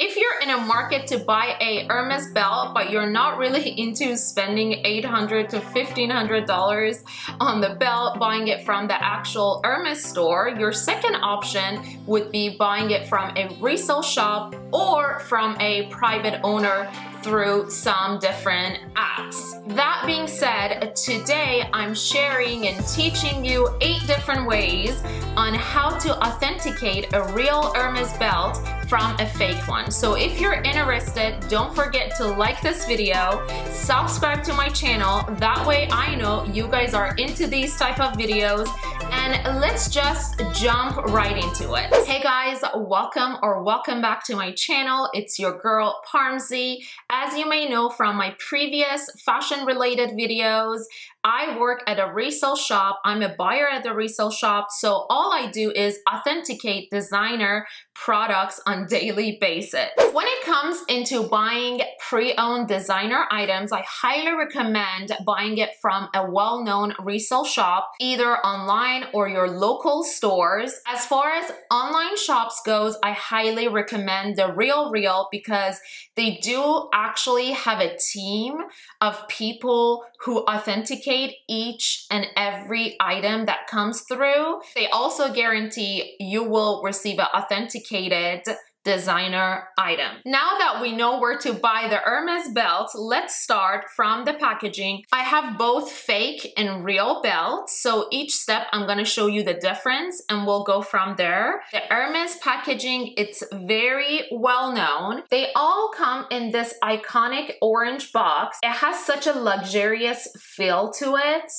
If you're in a market to buy a Hermes belt, but you're not really into spending 800 to $1,500 on the belt, buying it from the actual Hermes store, your second option would be buying it from a resale shop or from a private owner through some different apps. That being said, today I'm sharing and teaching you eight different ways on how to authenticate a real Hermes belt from a fake one. So if you're interested, don't forget to like this video, subscribe to my channel, that way I know you guys are into these type of videos and let's just jump right into it. Hey guys, welcome or welcome back to my channel. It's your girl Parmsi. As you may know from my previous fashion related videos, I work at a resale shop. I'm a buyer at the resale shop. So all I do is authenticate designer products on daily basis. When it comes into buying pre-owned designer items, I highly recommend buying it from a well-known resale shop, either online or your local stores. As far as online shops goes, I highly recommend the Real Real because they do actually have a team of people who authenticate each and every item that comes through. They also guarantee you will receive an authenticated designer item. Now that we know where to buy the Hermes belt, let's start from the packaging. I have both fake and real belts, so each step I'm gonna show you the difference and we'll go from there. The Hermes packaging, it's very well known. They all come in this iconic orange box. It has such a luxurious feel to it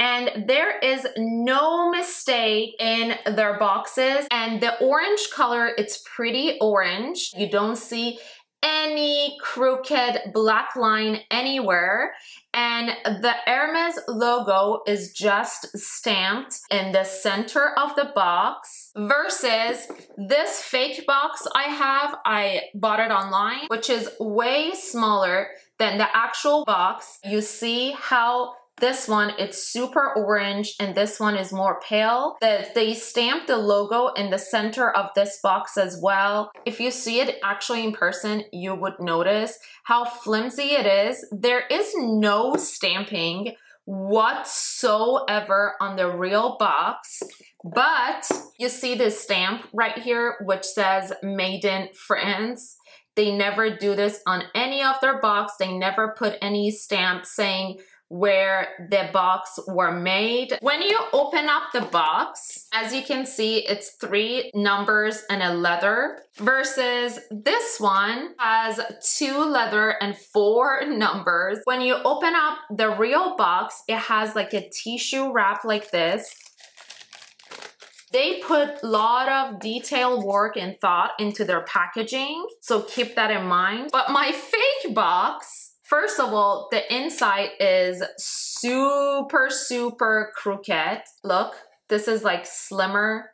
and there is no mistake in their boxes. And the orange color it's pretty orange. You don't see any crooked black line anywhere. And the Hermes logo is just stamped in the center of the box versus this fake box I have. I bought it online which is way smaller than the actual box. You see how this one, it's super orange and this one is more pale. They stamped the logo in the center of this box as well. If you see it actually in person, you would notice how flimsy it is. There is no stamping whatsoever on the real box. But you see this stamp right here, which says made in France. They never do this on any of their box. They never put any stamp saying where the box were made. When you open up the box, as you can see, it's three numbers and a leather versus this one has two leather and four numbers. When you open up the real box, it has like a tissue wrap like this. They put a lot of detailed work and thought into their packaging, so keep that in mind. But my fake box First of all, the inside is super, super crooked. Look, this is like slimmer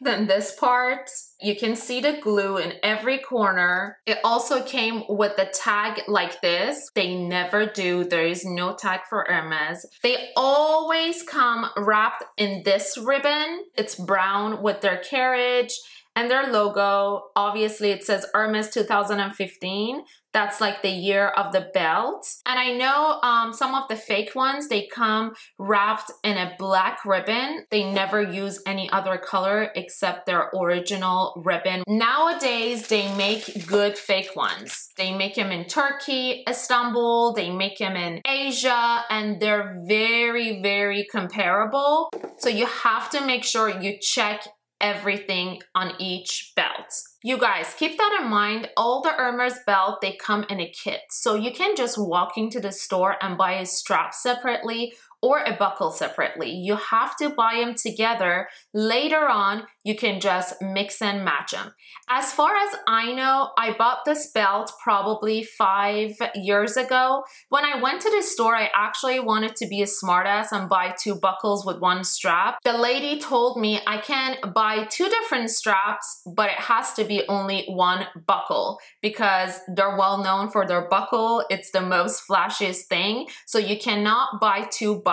than this part. You can see the glue in every corner. It also came with the tag like this. They never do. There is no tag for Hermes. They always come wrapped in this ribbon. It's brown with their carriage and their logo. Obviously, it says Hermes 2015. That's like the year of the belt. And I know um, some of the fake ones, they come wrapped in a black ribbon. They never use any other color except their original ribbon. Nowadays, they make good fake ones. They make them in Turkey, Istanbul, they make them in Asia, and they're very, very comparable. So you have to make sure you check everything on each belt. You guys, keep that in mind. All the Hermes belt, they come in a kit. So you can just walk into the store and buy a strap separately or a buckle separately. You have to buy them together. Later on, you can just mix and match them. As far as I know, I bought this belt probably five years ago. When I went to the store, I actually wanted to be a smartass and buy two buckles with one strap. The lady told me I can buy two different straps, but it has to be only one buckle because they're well known for their buckle. It's the most flashiest thing. So you cannot buy two buckles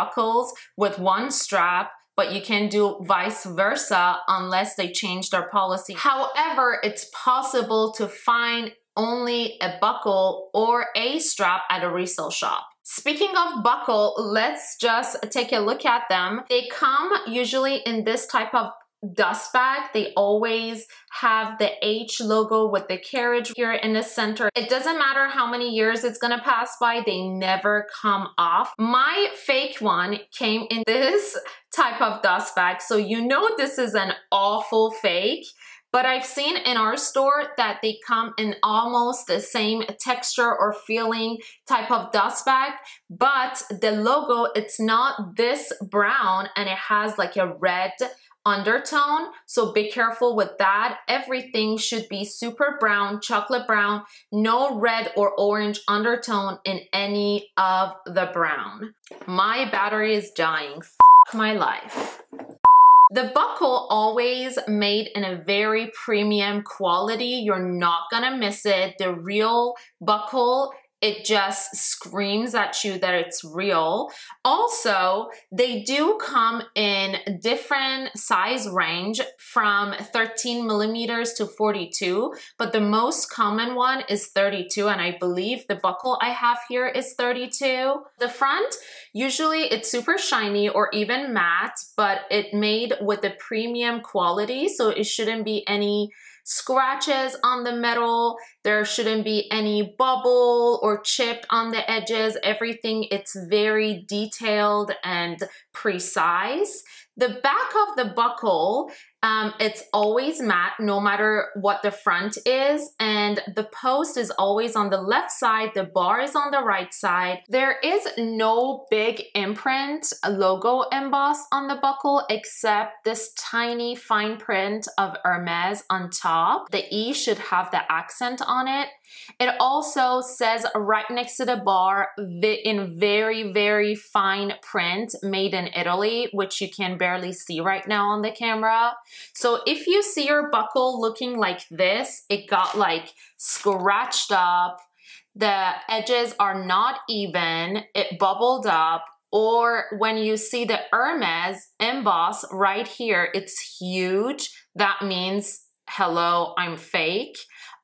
with one strap but you can do vice versa unless they change their policy. However, it's possible to find only a buckle or a strap at a resale shop. Speaking of buckle, let's just take a look at them. They come usually in this type of dust bag. They always have the H logo with the carriage here in the center. It doesn't matter how many years it's gonna pass by, they never come off. My fake one came in this type of dust bag, so you know this is an awful fake. But I've seen in our store that they come in almost the same texture or feeling type of dust bag, but the logo, it's not this brown and it has like a red undertone. So be careful with that. Everything should be super brown, chocolate brown, no red or orange undertone in any of the brown. My battery is dying. F my life. The buckle always made in a very premium quality. You're not gonna miss it. The real buckle it just screams at you that it's real. Also, they do come in different size range from 13 millimeters to 42, but the most common one is 32, and I believe the buckle I have here is 32. The front, usually it's super shiny or even matte, but it made with a premium quality, so it shouldn't be any scratches on the metal. There shouldn't be any bubble or chip on the edges. Everything, it's very detailed and precise. The back of the buckle, um, it's always matte no matter what the front is and the post is always on the left side, the bar is on the right side. There is no big imprint logo embossed on the buckle except this tiny fine print of Hermes on top. The E should have the accent on it. It also says right next to the bar in very, very fine print made in Italy, which you can barely see right now on the camera. So if you see your buckle looking like this, it got like scratched up, the edges are not even, it bubbled up, or when you see the Hermes emboss right here, it's huge. That means, hello, I'm fake.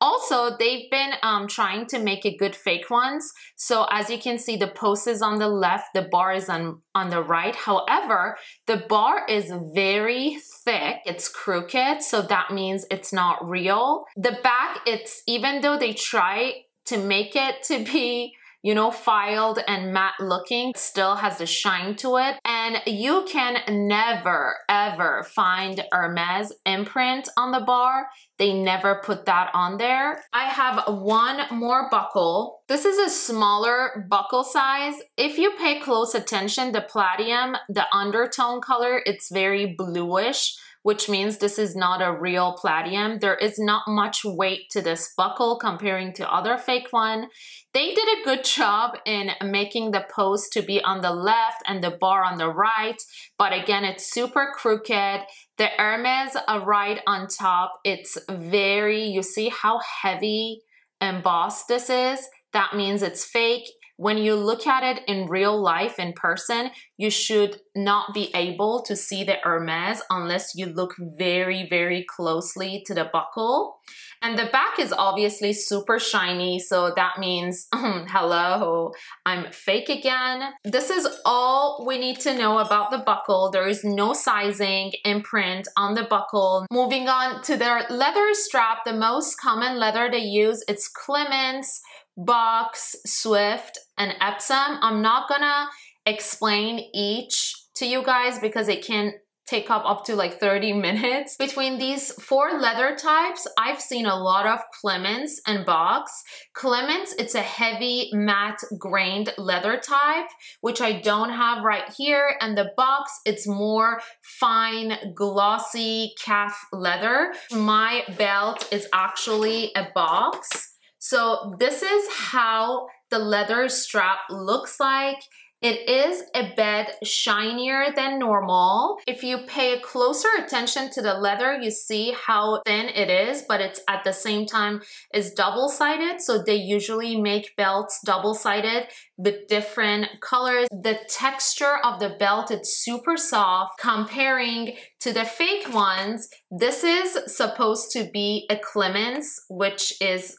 Also, they've been um, trying to make it good fake ones. So as you can see, the post is on the left, the bar is on, on the right. However, the bar is very thick. It's crooked, so that means it's not real. The back, it's even though they try to make it to be you know, filed and matte looking, still has the shine to it. And you can never, ever find Hermes imprint on the bar. They never put that on there. I have one more buckle. This is a smaller buckle size. If you pay close attention, the platinum, the undertone color, it's very bluish which means this is not a real platinum. There is not much weight to this buckle comparing to other fake one. They did a good job in making the post to be on the left and the bar on the right, but again, it's super crooked. The Hermes are right on top, it's very, you see how heavy embossed this is? That means it's fake. When you look at it in real life in person, you should not be able to see the Hermes unless you look very, very closely to the buckle. And the back is obviously super shiny, so that means, hmm, hello, I'm fake again. This is all we need to know about the buckle. There is no sizing imprint on the buckle. Moving on to their leather strap, the most common leather they use, it's Clemence, Box, Swift, and Epsom. I'm not gonna explain each to you guys because it can take up up to like 30 minutes. Between these four leather types, I've seen a lot of Clemence and Box. Clemence, it's a heavy matte grained leather type, which I don't have right here. And the Box, it's more fine, glossy calf leather. My belt is actually a Box. So this is how the leather strap looks like. It is a bit shinier than normal. If you pay closer attention to the leather, you see how thin it is, but it's at the same time is double-sided. So they usually make belts double-sided with different colors. The texture of the belt, it's super soft. Comparing to the fake ones, this is supposed to be a Clemence, which is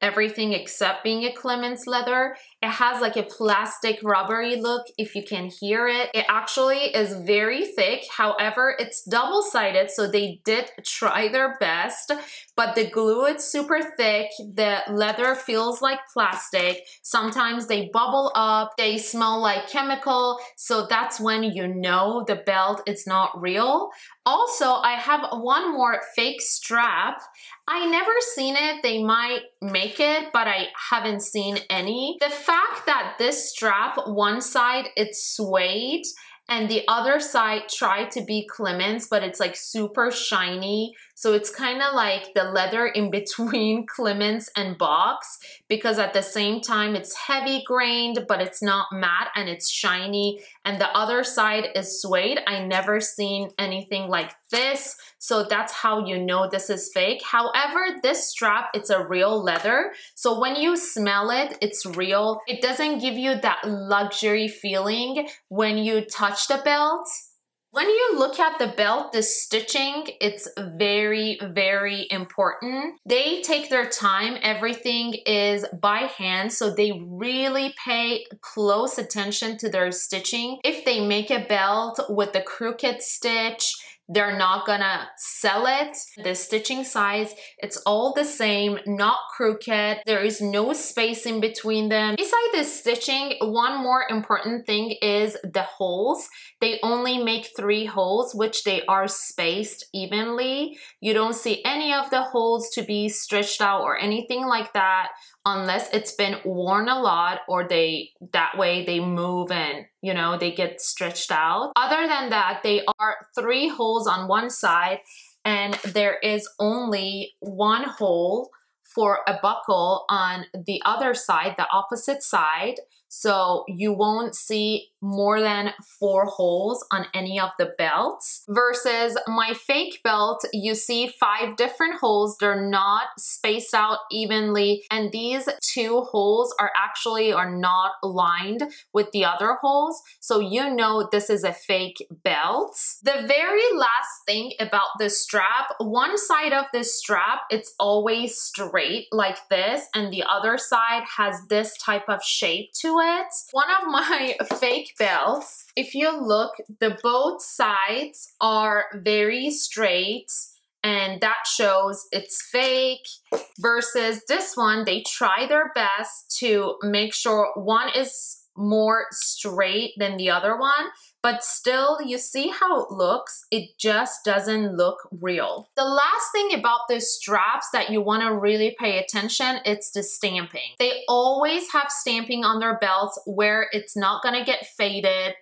everything except being a Clemence leather. It has like a plastic rubbery look if you can hear it. It actually is very thick. However, it's double-sided, so they did try their best, but the glue is super thick. The leather feels like plastic. Sometimes they bubble up. They smell like chemical. So that's when you know the belt is not real. Also, I have one more fake strap. I never seen it. They might make it, but I haven't seen any. The fact that this strap, one side it's suede and the other side tried to be Clemence, but it's like super shiny. So it's kind of like the leather in between Clemence and Box because at the same time it's heavy grained, but it's not matte and it's shiny. And the other side is suede. I never seen anything like this. So that's how you know this is fake. However, this strap, it's a real leather. So when you smell it, it's real. It doesn't give you that luxury feeling when you touch the belt. When you look at the belt, the stitching, it's very, very important. They take their time. Everything is by hand, so they really pay close attention to their stitching. If they make a belt with the crooked stitch, they're not gonna sell it. The stitching size, it's all the same, not crooked. There is no space in between them. Besides the stitching, one more important thing is the holes. They only make three holes, which they are spaced evenly. You don't see any of the holes to be stretched out or anything like that unless it's been worn a lot or they that way they move and you know they get stretched out. Other than that they are three holes on one side and there is only one hole for a buckle on the other side the opposite side so you won't see more than four holes on any of the belts versus my fake belt. You see five different holes. They're not spaced out evenly. And these two holes are actually are not lined with the other holes. So you know this is a fake belt. The very last thing about the strap one side of this strap it's always straight like this. And the other side has this type of shape to one of my fake belts, if you look, the both sides are very straight and that shows it's fake versus this one, they try their best to make sure one is more straight than the other one, but still you see how it looks. It just doesn't look real. The last thing about the straps that you wanna really pay attention, it's the stamping. They always have stamping on their belts where it's not gonna get faded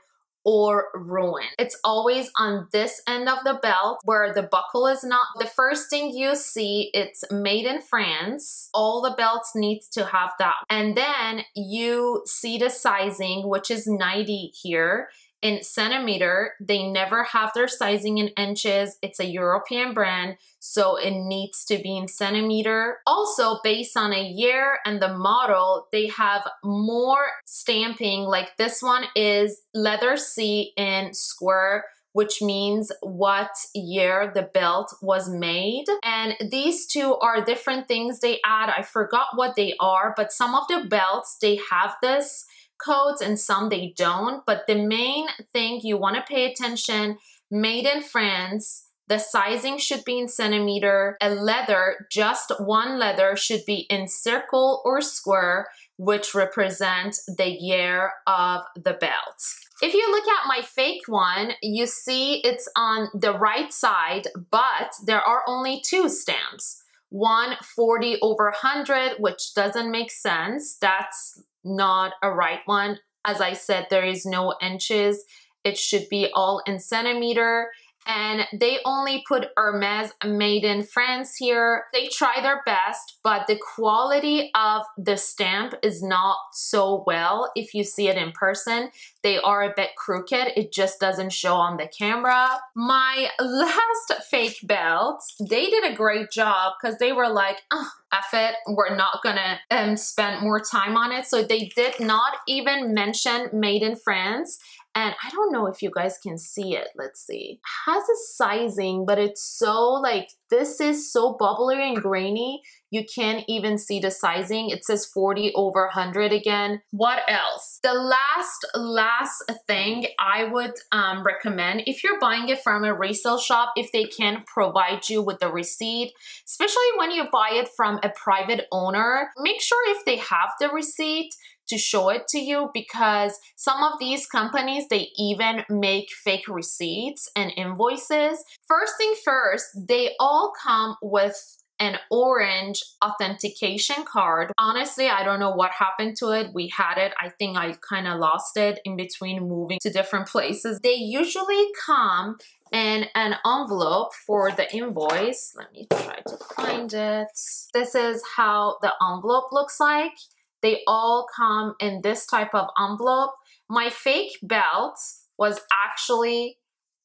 or ruin. It's always on this end of the belt where the buckle is not. The first thing you see, it's made in France. All the belts needs to have that. And then you see the sizing, which is 90 here in centimeter. They never have their sizing in inches. It's a European brand, so it needs to be in centimeter. Also, based on a year and the model, they have more stamping. Like this one is leather C in square which means what year the belt was made. And these two are different things they add. I forgot what they are, but some of the belts, they have this codes and some they don't. But the main thing you want to pay attention, made in France, the sizing should be in centimeter. A leather, just one leather should be in circle or square, which represent the year of the belt. If you look at my fake one, you see it's on the right side, but there are only two stamps. One 40 over 100, which doesn't make sense. That's not a right one. As I said, there is no inches. It should be all in centimeter. And they only put Hermes made in France here. They try their best, but the quality of the stamp is not so well if you see it in person. They are a bit crooked. It just doesn't show on the camera. My last fake belt, they did a great job because they were like, oh, F it, we're not gonna um, spend more time on it. So they did not even mention made in France. And I don't know if you guys can see it. Let's see. It has a sizing, but it's so like, this is so bubbly and grainy. You can't even see the sizing. It says 40 over 100 again. What else? The last, last thing I would um, recommend, if you're buying it from a resale shop, if they can provide you with the receipt, especially when you buy it from a private owner, make sure if they have the receipt, to show it to you because some of these companies, they even make fake receipts and invoices. First thing first, they all come with an orange authentication card. Honestly, I don't know what happened to it. We had it. I think I kind of lost it in between moving to different places. They usually come in an envelope for the invoice. Let me try to find it. This is how the envelope looks like. They all come in this type of envelope. My fake belt was actually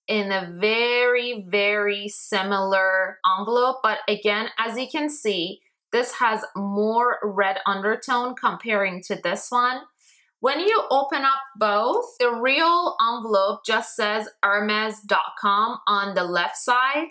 in a very, very similar envelope. But again, as you can see, this has more red undertone comparing to this one. When you open up both, the real envelope just says Hermes.com on the left side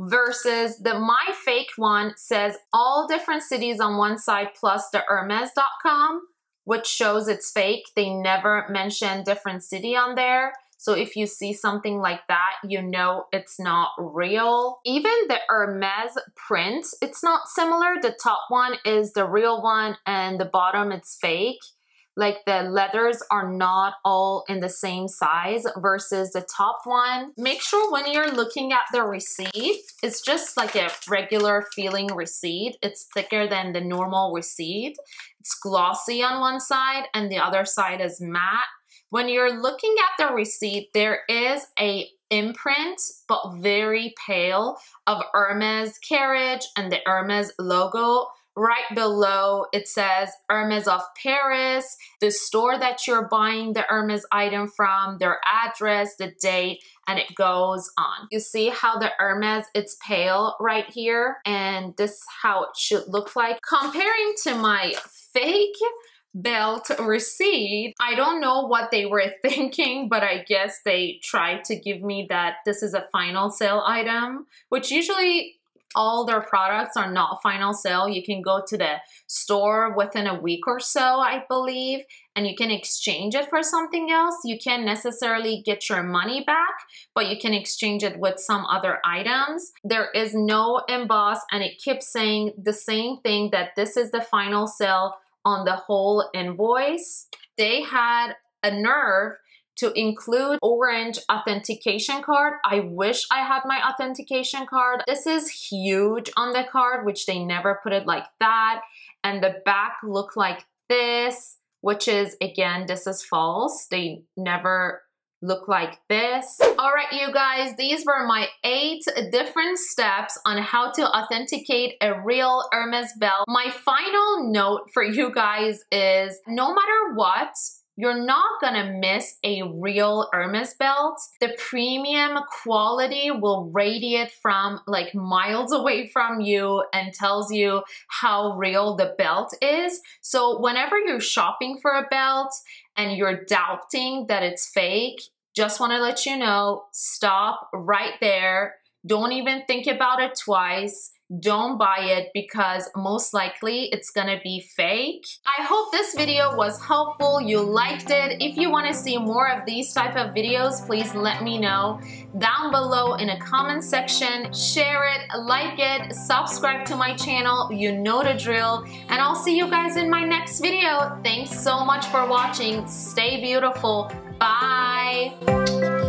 versus the my fake one says all different cities on one side plus the hermes.com which shows it's fake. They never mention different city on there. So if you see something like that you know it's not real. Even the hermes print it's not similar. The top one is the real one and the bottom it's fake like the leathers are not all in the same size versus the top one. Make sure when you're looking at the receipt, it's just like a regular feeling receipt. It's thicker than the normal receipt. It's glossy on one side and the other side is matte. When you're looking at the receipt, there is a imprint, but very pale, of Hermes carriage and the Hermes logo Right below, it says Hermes of Paris, the store that you're buying the Hermes item from, their address, the date, and it goes on. You see how the Hermes, it's pale right here, and this is how it should look like. Comparing to my fake belt receipt. I don't know what they were thinking, but I guess they tried to give me that this is a final sale item, which usually all their products are not final sale. You can go to the store within a week or so, I believe, and you can exchange it for something else. You can't necessarily get your money back, but you can exchange it with some other items. There is no emboss, and it keeps saying the same thing that this is the final sale on the whole invoice. They had a nerve to include orange authentication card. I wish I had my authentication card. This is huge on the card, which they never put it like that. And the back look like this, which is, again, this is false. They never look like this. All right, you guys, these were my eight different steps on how to authenticate a real Hermes belt. My final note for you guys is no matter what, you're not gonna miss a real Hermes belt. The premium quality will radiate from like miles away from you and tells you how real the belt is. So whenever you're shopping for a belt and you're doubting that it's fake, just wanna let you know, stop right there. Don't even think about it twice don't buy it because most likely it's gonna be fake. I hope this video was helpful, you liked it. If you wanna see more of these type of videos, please let me know down below in a comment section. Share it, like it, subscribe to my channel, you know the drill. And I'll see you guys in my next video. Thanks so much for watching. Stay beautiful. Bye.